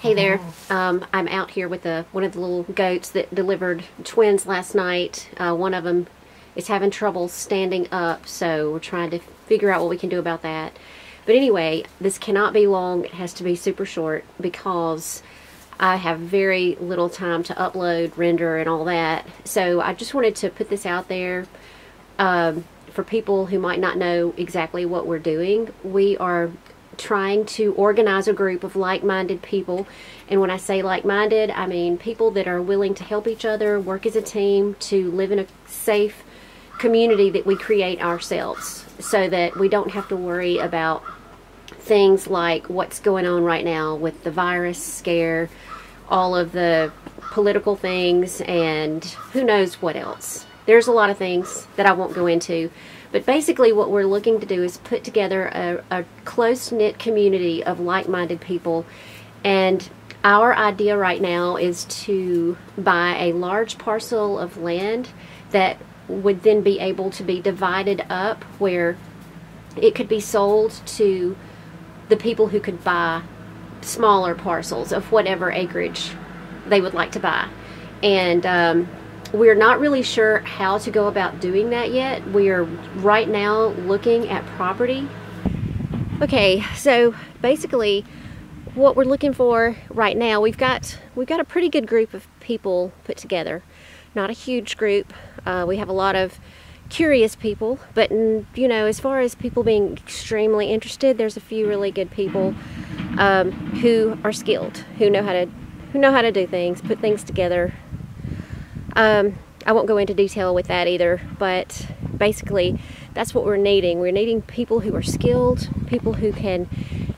Hey there. Um, I'm out here with one of the little goats that delivered twins last night. Uh, one of them is having trouble standing up, so we're trying to figure out what we can do about that. But anyway, this cannot be long. It has to be super short because I have very little time to upload, render, and all that. So I just wanted to put this out there um, for people who might not know exactly what we're doing. We are trying to organize a group of like-minded people. And when I say like-minded I mean people that are willing to help each other work as a team to live in a safe community that we create ourselves so that we don't have to worry about things like what's going on right now with the virus scare all of the political things and who knows what else. There's a lot of things that I won't go into but basically, what we're looking to do is put together a, a close knit community of like minded people. And our idea right now is to buy a large parcel of land that would then be able to be divided up where it could be sold to the people who could buy smaller parcels of whatever acreage they would like to buy. And um, we're not really sure how to go about doing that yet. We are right now looking at property. Okay, so basically what we're looking for right now, we've got we've got a pretty good group of people put together. Not a huge group. Uh, we have a lot of curious people, but you know, as far as people being extremely interested, there's a few really good people um, who are skilled, who know how to who know how to do things, put things together, um, I won't go into detail with that either, but basically that's what we're needing. We're needing people who are skilled, people who can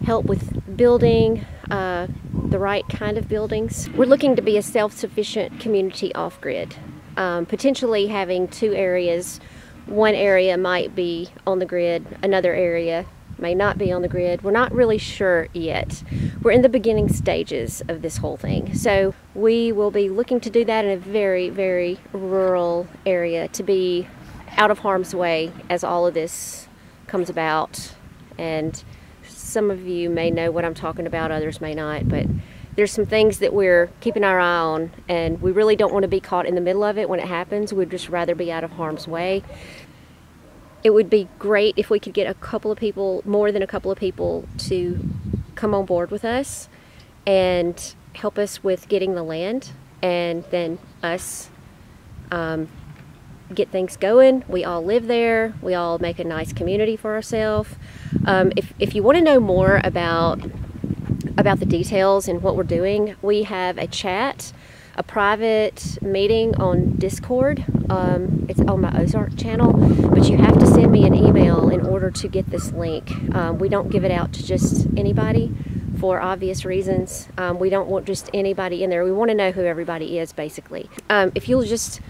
help with building uh, the right kind of buildings. We're looking to be a self-sufficient community off-grid, um, potentially having two areas. One area might be on the grid, another area may not be on the grid. We're not really sure yet. We're in the beginning stages of this whole thing. So we will be looking to do that in a very, very rural area to be out of harm's way as all of this comes about. And some of you may know what I'm talking about, others may not, but there's some things that we're keeping our eye on and we really don't want to be caught in the middle of it when it happens. We'd just rather be out of harm's way it would be great if we could get a couple of people, more than a couple of people, to come on board with us and help us with getting the land and then us um, get things going. We all live there. We all make a nice community for ourselves. Um, if, if you want to know more about about the details and what we're doing, we have a chat a private meeting on Discord. Um, it's on my Ozark channel, but you have to send me an email in order to get this link. Um, we don't give it out to just anybody for obvious reasons. Um, we don't want just anybody in there. We want to know who everybody is, basically. Um, if you'll just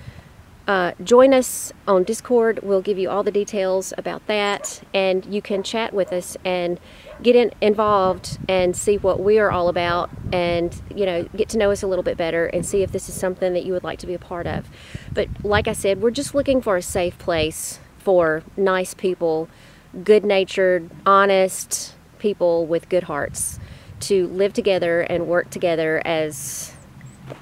uh, join us on Discord. We'll give you all the details about that, and you can chat with us and get in, involved and see what we are all about, and you know, get to know us a little bit better and see if this is something that you would like to be a part of. But like I said, we're just looking for a safe place for nice people, good-natured, honest people with good hearts to live together and work together as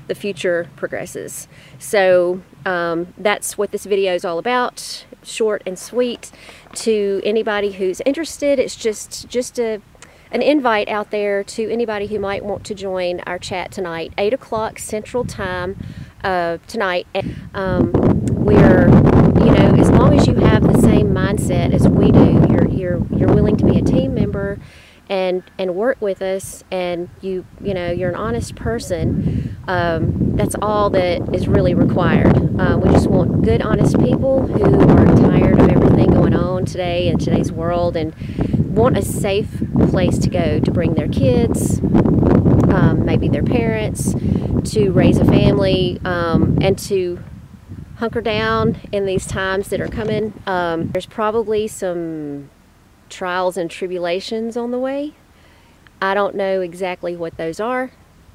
the future progresses. So um, that's what this video is all about, short and sweet. To anybody who's interested, it's just, just a, an invite out there to anybody who might want to join our chat tonight, 8 o'clock Central Time uh, tonight. Um, we're, you know, as long as you have the same mindset as we do, you're, you're, you're willing to be a team member and and work with us and you you know you're an honest person um, that's all that is really required. Uh, we just want good honest people who are tired of everything going on today in today's world and want a safe place to go to bring their kids um, maybe their parents to raise a family um, and to hunker down in these times that are coming. Um, there's probably some trials and tribulations on the way. I don't know exactly what those are,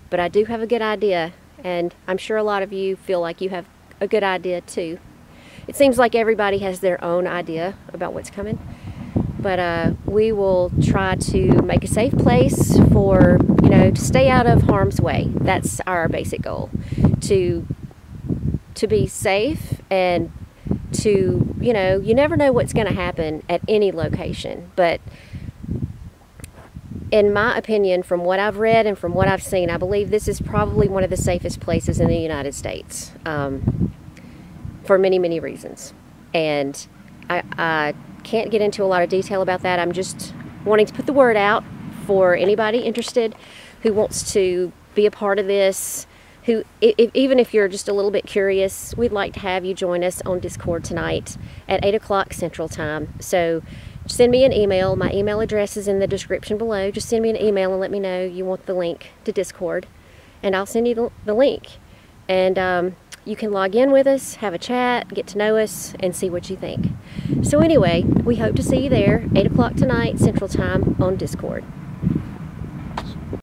but I do have a good idea, and I'm sure a lot of you feel like you have a good idea too. It seems like everybody has their own idea about what's coming, but uh, we will try to make a safe place for you know to stay out of harm's way. That's our basic goal, to to be safe and to you know you never know what's going to happen at any location, but in my opinion, from what I've read and from what I've seen, I believe this is probably one of the safest places in the United States um, for many, many reasons. And I, I can't get into a lot of detail about that. I'm just wanting to put the word out for anybody interested who wants to be a part of this. Who, if, even if you're just a little bit curious, we'd like to have you join us on Discord tonight at 8 o'clock Central Time. So send me an email. My email address is in the description below. Just send me an email and let me know you want the link to Discord, and I'll send you the, the link. And um, you can log in with us, have a chat, get to know us, and see what you think. So, anyway, we hope to see you there, 8 o'clock tonight, Central Time, on Discord.